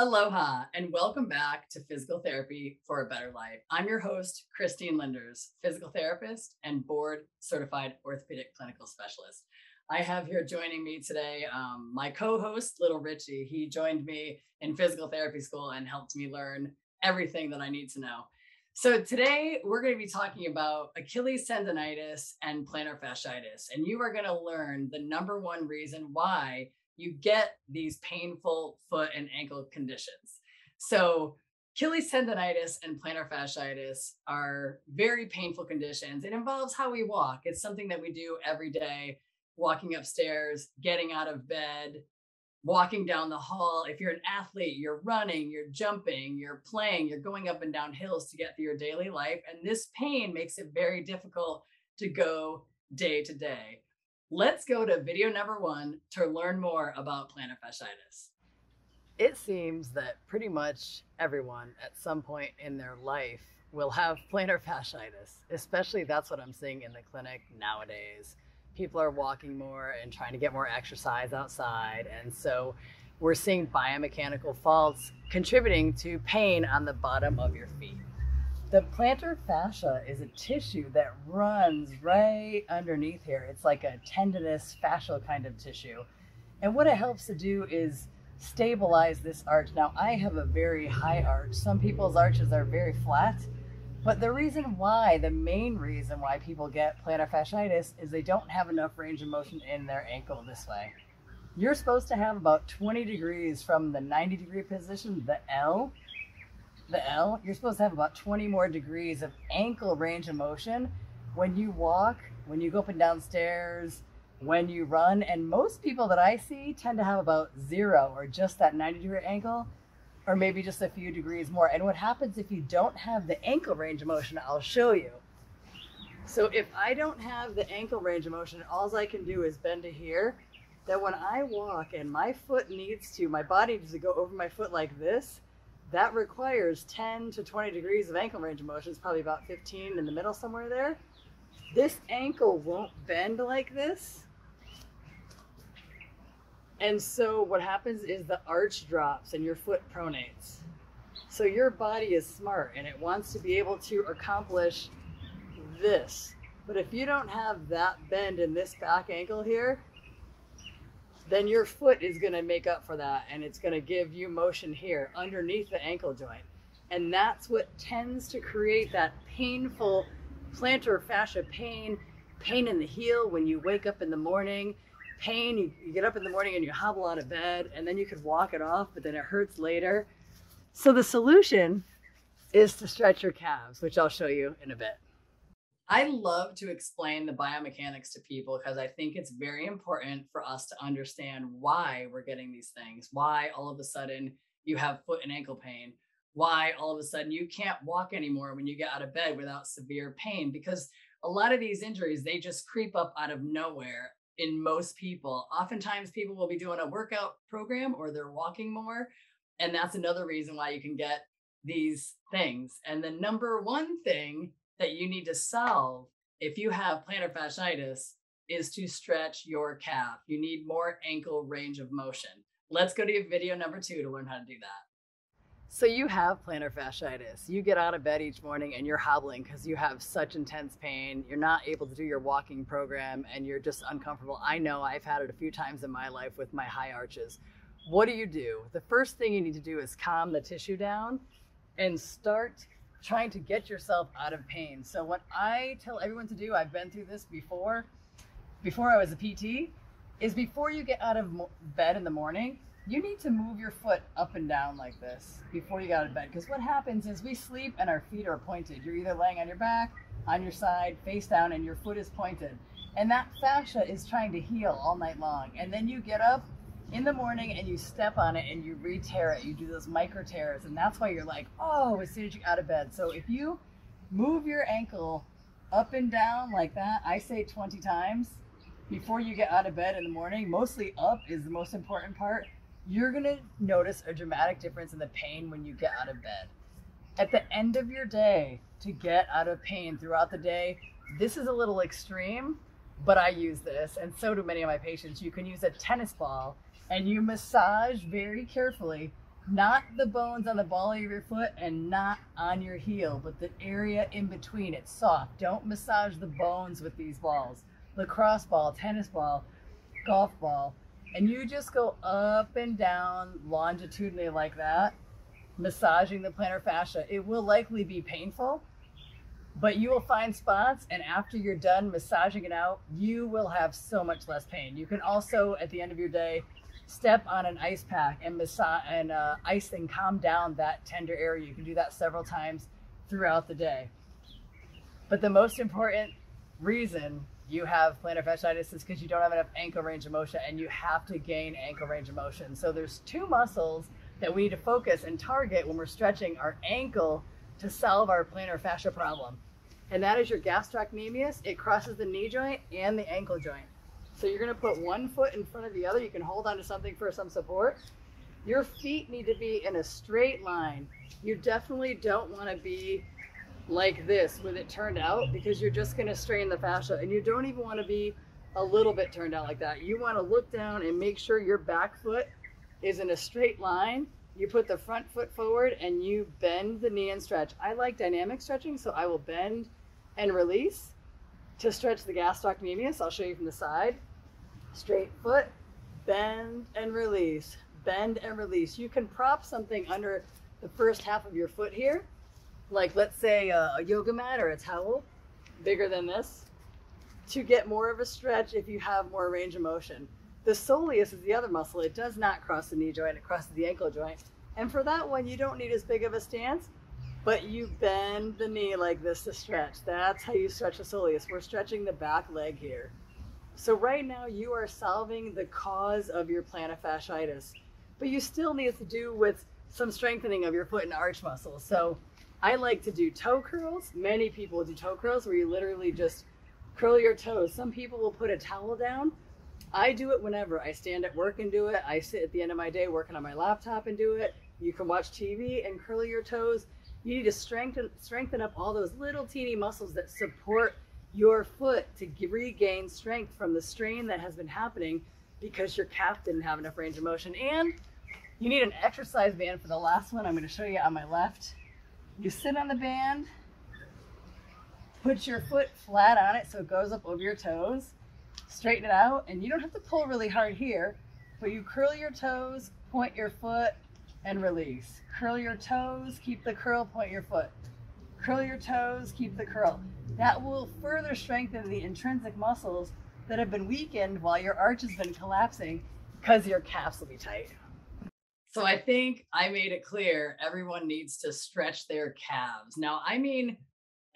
Aloha and welcome back to Physical Therapy for a Better Life. I'm your host, Christine Lynders, physical therapist and board certified orthopedic clinical specialist. I have here joining me today um, my co host, Little Richie. He joined me in physical therapy school and helped me learn everything that I need to know. So, today we're going to be talking about Achilles tendonitis and plantar fasciitis. And you are going to learn the number one reason why you get these painful foot and ankle conditions. So, Achilles tendonitis and plantar fasciitis are very painful conditions. It involves how we walk. It's something that we do every day, walking upstairs, getting out of bed, walking down the hall. If you're an athlete, you're running, you're jumping, you're playing, you're going up and down hills to get through your daily life. And this pain makes it very difficult to go day to day. Let's go to video number one to learn more about plantar fasciitis. It seems that pretty much everyone at some point in their life will have plantar fasciitis, especially that's what I'm seeing in the clinic nowadays. People are walking more and trying to get more exercise outside. And so we're seeing biomechanical faults contributing to pain on the bottom of your feet. The plantar fascia is a tissue that runs right underneath here. It's like a tendinous fascial kind of tissue. And what it helps to do is stabilize this arch. Now, I have a very high arch. Some people's arches are very flat. But the reason why, the main reason why people get plantar fasciitis is they don't have enough range of motion in their ankle this way. You're supposed to have about 20 degrees from the 90 degree position, the L, the L, you're supposed to have about 20 more degrees of ankle range of motion when you walk, when you go up and down stairs, when you run. And most people that I see tend to have about zero or just that 90 degree ankle, or maybe just a few degrees more. And what happens if you don't have the ankle range of motion, I'll show you. So if I don't have the ankle range of motion, all I can do is bend to here. That when I walk and my foot needs to, my body needs to go over my foot like this, that requires 10 to 20 degrees of ankle range of motion. It's probably about 15 in the middle somewhere there. This ankle won't bend like this. And so what happens is the arch drops and your foot pronates. So your body is smart and it wants to be able to accomplish this. But if you don't have that bend in this back ankle here, then your foot is going to make up for that and it's going to give you motion here underneath the ankle joint. And that's what tends to create that painful plantar fascia pain, pain in the heel when you wake up in the morning, pain, you, you get up in the morning and you hobble out of bed and then you could walk it off, but then it hurts later. So the solution is to stretch your calves, which I'll show you in a bit. I love to explain the biomechanics to people because I think it's very important for us to understand why we're getting these things, why all of a sudden you have foot and ankle pain, why all of a sudden you can't walk anymore when you get out of bed without severe pain because a lot of these injuries they just creep up out of nowhere in most people. Oftentimes people will be doing a workout program or they're walking more and that's another reason why you can get these things. And the number one thing that you need to solve if you have plantar fasciitis is to stretch your calf. You need more ankle range of motion. Let's go to video number two to learn how to do that. So you have plantar fasciitis. You get out of bed each morning and you're hobbling because you have such intense pain. You're not able to do your walking program and you're just uncomfortable. I know I've had it a few times in my life with my high arches. What do you do? The first thing you need to do is calm the tissue down and start trying to get yourself out of pain. So what I tell everyone to do, I've been through this before, before I was a PT, is before you get out of bed in the morning, you need to move your foot up and down like this before you get out of bed. Because what happens is we sleep and our feet are pointed. You're either laying on your back, on your side, face down, and your foot is pointed. And that fascia is trying to heal all night long. And then you get up in the morning and you step on it and you re-tear it. You do those micro tears, and that's why you're like, oh, as soon as you get out of bed. So if you move your ankle up and down like that, I say 20 times before you get out of bed in the morning, mostly up is the most important part. You're gonna notice a dramatic difference in the pain when you get out of bed. At the end of your day, to get out of pain throughout the day, this is a little extreme, but I use this, and so do many of my patients. You can use a tennis ball and you massage very carefully not the bones on the ball of your foot and not on your heel, but the area in between. It's soft. Don't massage the bones with these balls. Lacrosse ball, tennis ball, golf ball. And you just go up and down longitudinally like that, massaging the plantar fascia. It will likely be painful, but you will find spots. And after you're done massaging it out, you will have so much less pain. You can also, at the end of your day, step on an ice pack and massage and uh, ice and calm down that tender area. You can do that several times throughout the day. But the most important reason you have plantar fasciitis is because you don't have enough ankle range of motion and you have to gain ankle range of motion. So there's two muscles that we need to focus and target when we're stretching our ankle to solve our plantar fascia problem. And that is your gastrocnemius. It crosses the knee joint and the ankle joint. So you're gonna put one foot in front of the other. You can hold onto something for some support. Your feet need to be in a straight line. You definitely don't wanna be like this with it turned out because you're just gonna strain the fascia and you don't even wanna be a little bit turned out like that. You wanna look down and make sure your back foot is in a straight line. You put the front foot forward and you bend the knee and stretch. I like dynamic stretching, so I will bend and release to stretch the gastrocnemius. I'll show you from the side straight foot, bend and release, bend and release. You can prop something under the first half of your foot here, like let's say a, yoga mat or a towel, bigger than this, to get more of a stretch if you have more range of motion. The soleus is the other muscle. It does not cross the knee joint, it crosses the ankle joint. And for that one, you don't need as big of a stance, but you bend the knee like this to stretch. That's how you stretch the soleus. We're stretching the back leg here. So right now you are solving the cause of your plantar fasciitis, but you still need to do with some strengthening of your foot and arch muscles. So I like to do toe curls. Many people do toe curls where you literally just curl your toes. Some people will put a towel down. I do it whenever. I stand at work and do it. I sit at the end of my day working on my laptop and do it. You can watch TV and curl your toes. You need to strengthen strengthen up all those little teeny muscles that support your foot to regain strength from the strain that has been happening because your calf didn't have enough range of motion. And you need an exercise band for the last one. I'm going to show you on my left. You sit on the band, put your foot flat on it so it goes up over your toes, straighten it out, and you don't have to pull really hard here, but you curl your toes, point your foot, and release. Curl your toes, keep the curl, point your foot. Curl your toes, keep the curl. That will further strengthen the intrinsic muscles that have been weakened while your arch has been collapsing because your calves will be tight. So I think I made it clear everyone needs to stretch their calves. Now, I mean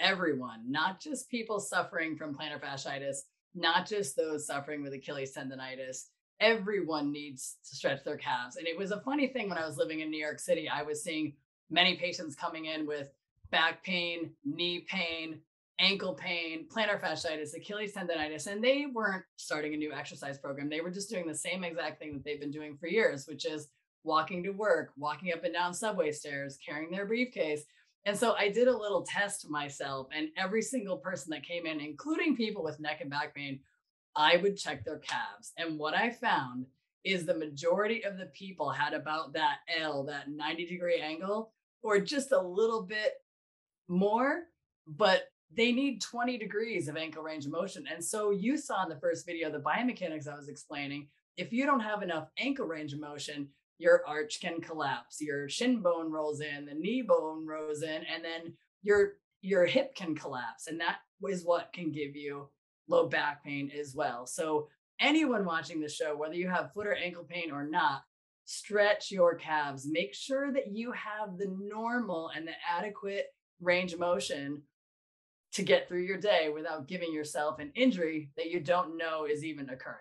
everyone, not just people suffering from plantar fasciitis, not just those suffering with Achilles tendonitis. Everyone needs to stretch their calves. And it was a funny thing when I was living in New York City, I was seeing many patients coming in with back pain, knee pain, ankle pain, plantar fasciitis, Achilles tendonitis, and they weren't starting a new exercise program. They were just doing the same exact thing that they've been doing for years, which is walking to work, walking up and down subway stairs, carrying their briefcase. And so I did a little test myself, and every single person that came in, including people with neck and back pain, I would check their calves. And what I found is the majority of the people had about that L, that 90 degree angle, or just a little bit more, but they need 20 degrees of ankle range of motion. And so you saw in the first video the biomechanics I was explaining. If you don't have enough ankle range of motion, your arch can collapse, your shin bone rolls in, the knee bone rolls in, and then your your hip can collapse. And that is what can give you low back pain as well. So anyone watching the show, whether you have foot or ankle pain or not, stretch your calves. Make sure that you have the normal and the adequate range of motion to get through your day without giving yourself an injury that you don't know is even occurring.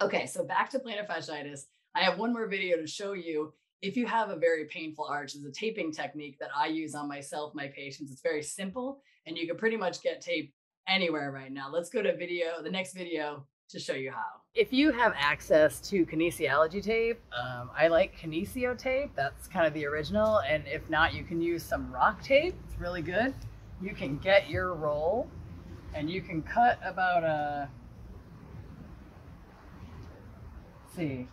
Okay, so back to plantar fasciitis. I have one more video to show you if you have a very painful arch. It's a taping technique that I use on myself, my patients. It's very simple and you can pretty much get tape anywhere right now. Let's go to video, the next video to show you how. If you have access to kinesiology tape, um, I like Kinesio tape. That's kind of the original. And if not, you can use some rock tape. It's really good. You can get your roll and you can cut about a, see,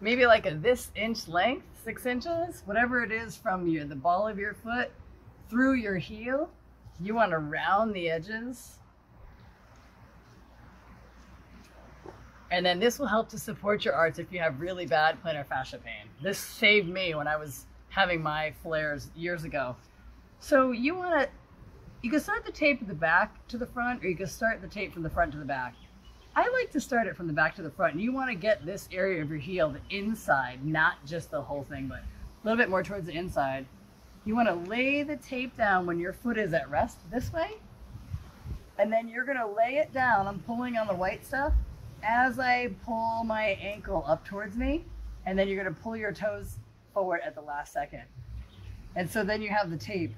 maybe like a this inch length, six inches, whatever it is from your the ball of your foot through your heel. You want to round the edges. And then this will help to support your arch if you have really bad plantar fascia pain. This saved me when I was having my flares years ago. So you want to, you can start the tape at the back to the front, or you can start the tape from the front to the back. I like to start it from the back to the front. And you want to get this area of your heel, the inside, not just the whole thing, but a little bit more towards the inside. You want to lay the tape down when your foot is at rest this way. And then you're going to lay it down. I'm pulling on the white stuff as I pull my ankle up towards me. And then you're going to pull your toes forward at the last second. And so then you have the tape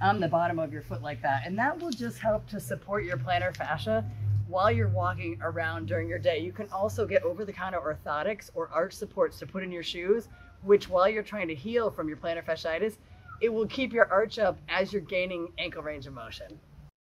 on the bottom of your foot like that. And that will just help to support your plantar fascia while you're walking around during your day. You can also get over the counter orthotics or arch supports to put in your shoes, which while you're trying to heal from your plantar fasciitis, it will keep your arch up as you're gaining ankle range of motion.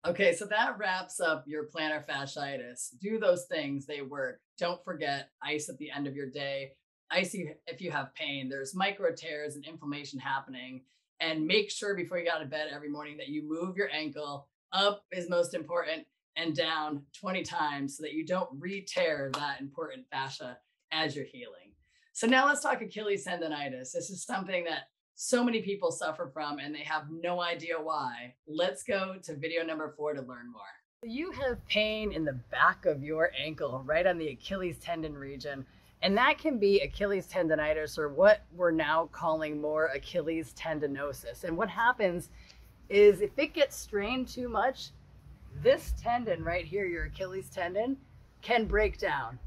Okay, so that wraps up your plantar fasciitis. Do those things, they work. Don't forget ice at the end of your day. Ice if you have pain. There's micro tears and inflammation happening. And make sure before you get out of bed every morning that you move your ankle. Up is most important and down 20 times so that you don't re-tear that important fascia as you're healing. So now let's talk Achilles tendonitis. This is something that so many people suffer from and they have no idea why. Let's go to video number four to learn more. You have pain in the back of your ankle, right on the Achilles tendon region. And that can be Achilles tendonitis or what we're now calling more Achilles tendinosis. And what happens is if it gets strained too much, this tendon right here, your Achilles tendon, can break down.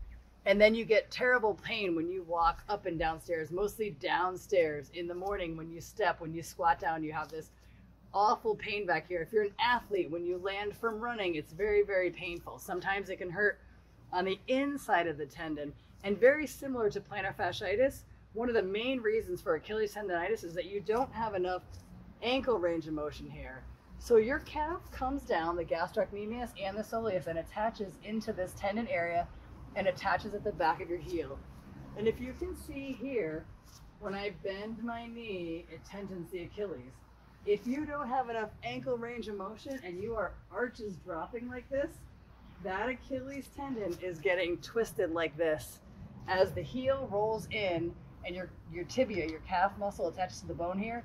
And then you get terrible pain when you walk up and downstairs, mostly downstairs in the morning when you step, when you squat down, you have this awful pain back here. If you're an athlete, when you land from running, it's very, very painful. Sometimes it can hurt on the inside of the tendon. And very similar to plantar fasciitis, one of the main reasons for Achilles tendonitis is that you don't have enough ankle range of motion here. So your calf comes down, the gastrocnemius and the soleus, and attaches into this tendon area and attaches at the back of your heel. And if you can see here, when I bend my knee, it tendons the Achilles. If you don't have enough ankle range of motion and you are arches dropping like this, that Achilles tendon is getting twisted like this as the heel rolls in and your, your tibia, your calf muscle attached to the bone here,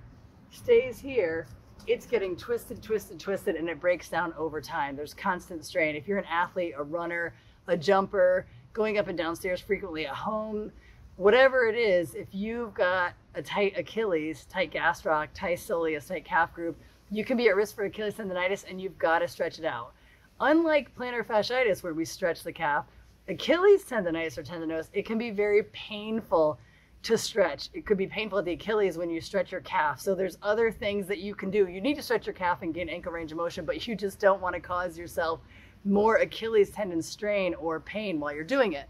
stays here it's getting twisted, twisted, twisted, and it breaks down over time. There's constant strain. If you're an athlete, a runner, a jumper, going up and downstairs frequently at home, whatever it is, if you've got a tight Achilles, tight gastroc, tight soleus, tight calf group, you can be at risk for Achilles tendonitis and you've got to stretch it out. Unlike plantar fasciitis, where we stretch the calf, Achilles tendonitis or tendinosis, it can be very painful to stretch. It could be painful at the Achilles when you stretch your calf. So there's other things that you can do. You need to stretch your calf and gain ankle range of motion, but you just don't want to cause yourself more Achilles tendon strain or pain while you're doing it.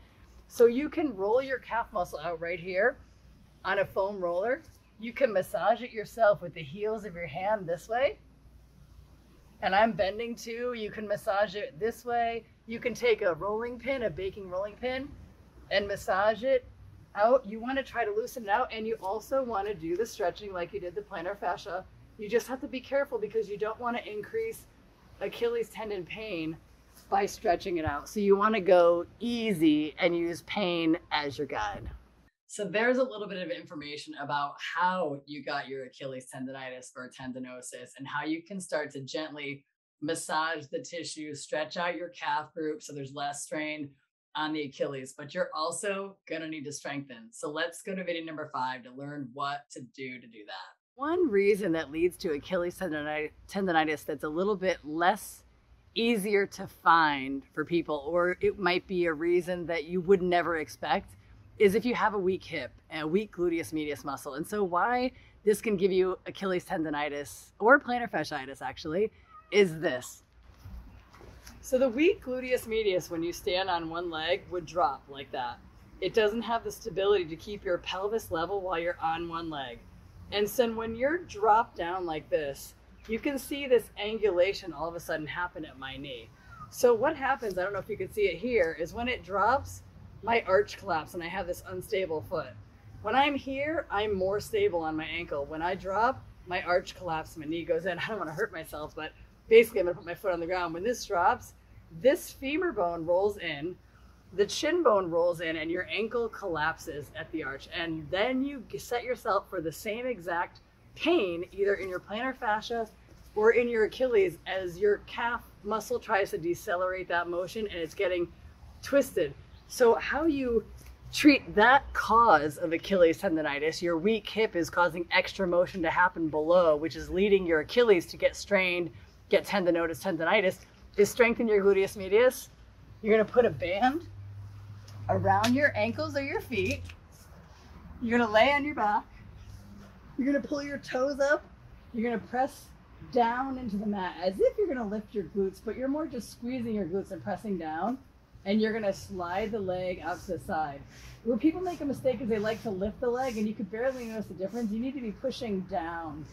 So you can roll your calf muscle out right here on a foam roller. You can massage it yourself with the heels of your hand this way. And I'm bending too. You can massage it this way. You can take a rolling pin, a baking rolling pin, and massage it out. You want to try to loosen it out, and you also want to do the stretching like you did the plantar fascia. You just have to be careful because you don't want to increase Achilles tendon pain by stretching it out. So you want to go easy and use pain as your guide. So there's a little bit of information about how you got your Achilles tendonitis or tendinosis and how you can start to gently massage the tissue, stretch out your calf group so there's less strain, on the Achilles, but you're also going to need to strengthen. So let's go to video number five to learn what to do to do that. One reason that leads to Achilles tendonitis that's a little bit less easier to find for people, or it might be a reason that you would never expect, is if you have a weak hip and a weak gluteus medius muscle. And so, why this can give you Achilles tendonitis or plantar fasciitis actually is this so the weak gluteus medius, when you stand on one leg, would drop like that. It doesn't have the stability to keep your pelvis level while you're on one leg. And so when you're dropped down like this, you can see this angulation all of a sudden happen at my knee. So what happens, I don't know if you can see it here, is when it drops, my arch collapse and I have this unstable foot. When I'm here, I'm more stable on my ankle. When I drop, my arch collapses, my knee goes in. I don't want to hurt myself, but basically I'm gonna put my foot on the ground. When this drops, this femur bone rolls in, the chin bone rolls in, and your ankle collapses at the arch. And then you set yourself for the same exact pain, either in your plantar fascia or in your Achilles, as your calf muscle tries to decelerate that motion and it's getting twisted. So, how you treat that cause of Achilles tendonitis, your weak hip is causing extra motion to happen below, which is leading your Achilles to get strained, get tendinosis, tendonitis, is strengthen your gluteus medius. You're gonna put a band around your ankles or your feet. You're gonna lay on your back. You're gonna pull your toes up. You're gonna press down into the mat as if you're gonna lift your glutes, but you're more just squeezing your glutes and pressing down. And you're gonna slide the leg out to the side. Where people make a mistake is they like to lift the leg and you could barely notice the difference. You need to be pushing down.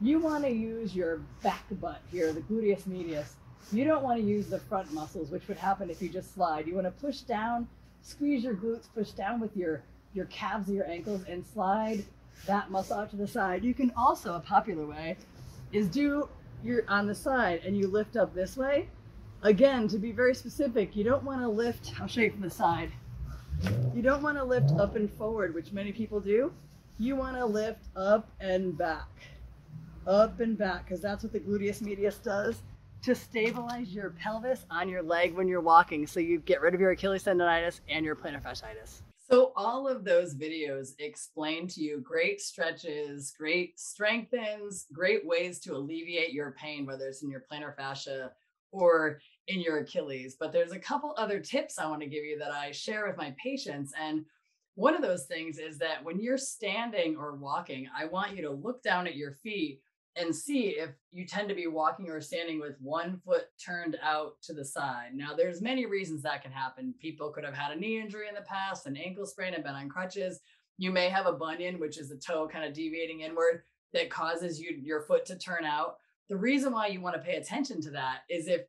You wanna use your back butt here, the gluteus medius. You don't wanna use the front muscles, which would happen if you just slide. You wanna push down, squeeze your glutes, push down with your, your calves or your ankles and slide that muscle out to the side. You can also, a popular way, is do your on the side and you lift up this way. Again, to be very specific, you don't want to lift, I'll show you from the side. You don't want to lift up and forward, which many people do. You want to lift up and back. Up and back, because that's what the gluteus medius does to stabilize your pelvis on your leg when you're walking. So you get rid of your Achilles tendonitis and your plantar fasciitis. So all of those videos explain to you great stretches, great strengthens, great ways to alleviate your pain, whether it's in your plantar fascia or in your Achilles. But there's a couple other tips I want to give you that I share with my patients. And one of those things is that when you're standing or walking, I want you to look down at your feet and see if you tend to be walking or standing with one foot turned out to the side. Now, there's many reasons that can happen. People could have had a knee injury in the past, an ankle sprain, and been on crutches. You may have a bunion, which is a toe kind of deviating inward that causes you your foot to turn out. The reason why you want to pay attention to that is if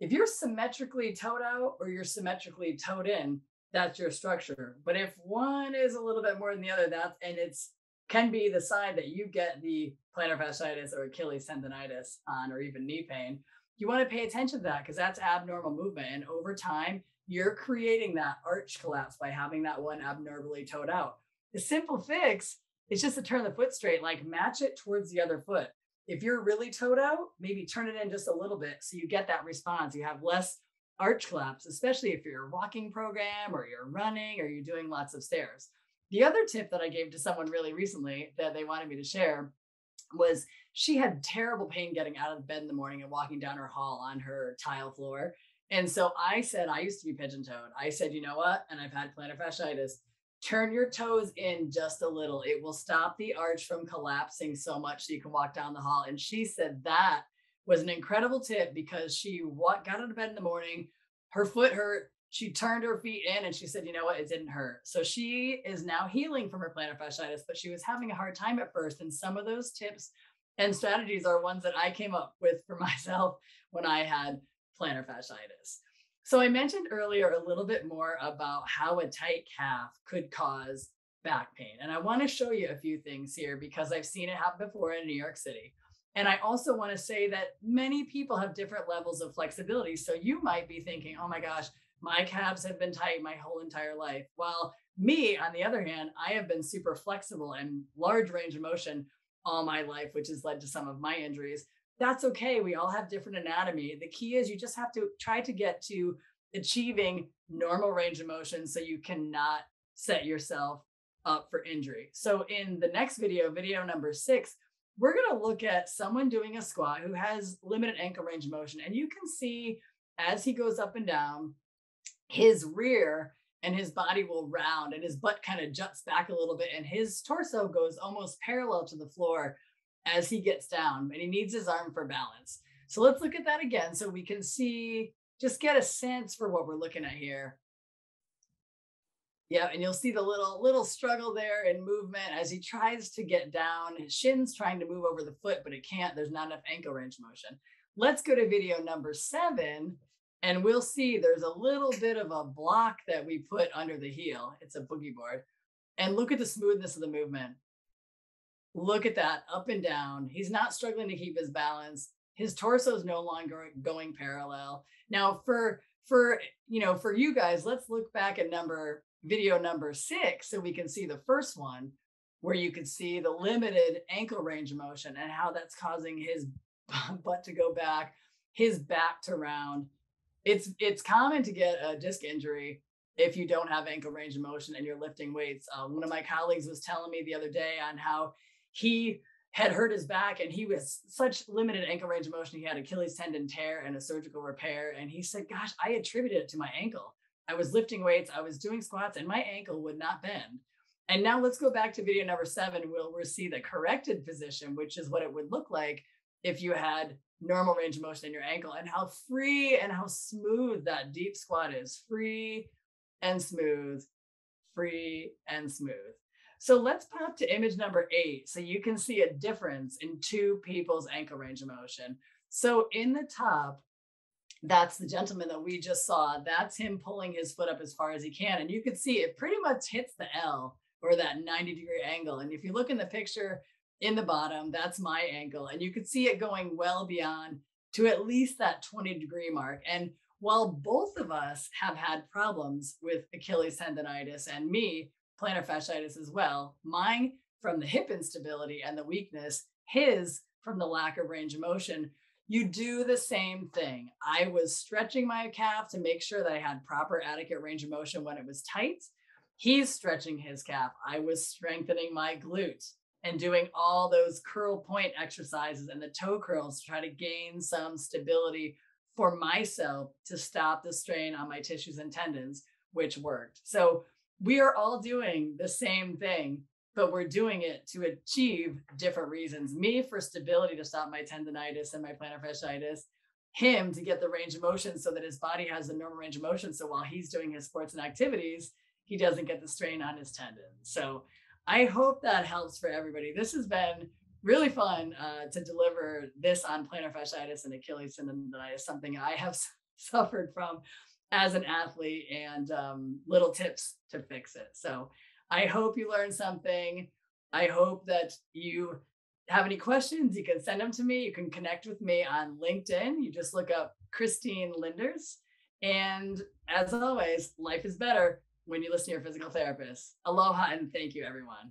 if you're symmetrically toed out or you're symmetrically toed in, that's your structure. But if one is a little bit more than the other, that's and it's can be the side that you get the plantar fasciitis or Achilles tendonitis on, or even knee pain, you want to pay attention to that because that's abnormal movement. And over time, you're creating that arch collapse by having that one abnormally toed out. The simple fix is just to turn the foot straight, like match it towards the other foot. If you're really toed out, maybe turn it in just a little bit so you get that response. You have less arch collapse, especially if you're a walking program or you're running or you're doing lots of stairs. The other tip that I gave to someone really recently that they wanted me to share was she had terrible pain getting out of bed in the morning and walking down her hall on her tile floor. And so I said, I used to be pigeon toed. I said, you know what? And I've had plantar fasciitis. Turn your toes in just a little. It will stop the arch from collapsing so much so you can walk down the hall. And she said that was an incredible tip because she got out of bed in the morning. Her foot hurt she turned her feet in and she said, you know what, it didn't hurt. So she is now healing from her plantar fasciitis, but she was having a hard time at first. And some of those tips and strategies are ones that I came up with for myself when I had plantar fasciitis. So I mentioned earlier a little bit more about how a tight calf could cause back pain. And I want to show you a few things here because I've seen it happen before in New York City. And I also want to say that many people have different levels of flexibility. So you might be thinking, oh my gosh, my calves have been tight my whole entire life. While me, on the other hand, I have been super flexible and large range of motion all my life, which has led to some of my injuries. That's okay. We all have different anatomy. The key is you just have to try to get to achieving normal range of motion so you cannot set yourself up for injury. So, in the next video, video number six, we're going to look at someone doing a squat who has limited ankle range of motion. And you can see as he goes up and down, his rear and his body will round and his butt kind of juts back a little bit and his torso goes almost parallel to the floor as he gets down and he needs his arm for balance. So let's look at that again so we can see, just get a sense for what we're looking at here. Yeah, and you'll see the little little struggle there in movement as he tries to get down. His shin's trying to move over the foot, but it can't. There's not enough ankle range motion. Let's go to video number seven And we'll see there's a little bit of a block that we put under the heel. It's a boogie board. And look at the smoothness of the movement. Look at that up and down. He's not struggling to keep his balance. His torso is no longer going parallel. Now, for for you know, for you guys, let's look back at number video number six so we can see the first one where you can see the limited ankle range of motion and how that's causing his butt to go back, his back to round. It's it's common to get a disc injury if you don't have ankle range of motion and you're lifting weights. Uh, one of my colleagues was telling me the other day on how he had hurt his back and he was such limited ankle range of motion. He had Achilles tendon tear and a surgical repair. And he said, Gosh, I attributed it to my ankle. I was lifting weights, I was doing squats, and my ankle would not bend. And now let's go back to video number seven, where we'll see the corrected position, which is what it would look like if you had normal range of motion in your ankle and how free and how smooth that deep squat is free and smooth, free and smooth. So let's pop to image number eight so you can see a difference in two people's ankle range of motion. So in the top, that's the gentleman that we just saw. That's him pulling his foot up as far as he can. And you can see it pretty much hits the L or that 90 degree angle. And if you look in the picture in the bottom, that's my ankle. And you can see it going well beyond to at least that 20 degree mark. And while both of us have had problems with Achilles tendonitis and me, plantar fasciitis as well, mine from the hip instability and the weakness, his from the lack of range of motion, you do the same thing. I was stretching my calf to make sure that I had proper adequate range of motion when it was tight. He's stretching his calf. I was strengthening my glute and doing all those curl point exercises and the toe curls to try to gain some stability for myself to stop the strain on my tissues and tendons, which worked. So we are all doing the same thing, but we're doing it to achieve different reasons. Me for stability to stop my tendonitis and my plantar fasciitis, him to get the range of motion so that his body has the normal range of motion. So while he's doing his sports and activities, he doesn't get the strain on his tendons. So I hope that helps for everybody. This has been really fun uh, to deliver this on plantar fasciitis and Achilles tendonitis, something I have suffered from as an athlete, and um, little tips to fix it. So I hope you learned something. I hope that you have any questions, you can send them to me. You can connect with me on LinkedIn. You just look up Christine Lynders. And as always, life is better when you listen to your physical therapist. Aloha and thank you, everyone.